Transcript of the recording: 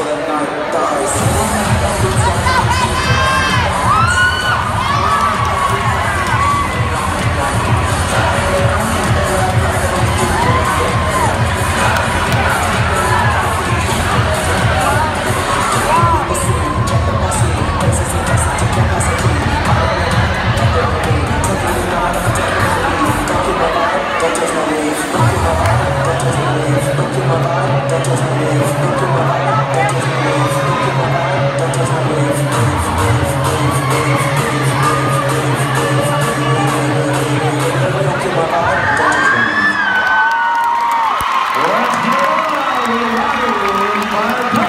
so that night dies. West Carolina, we have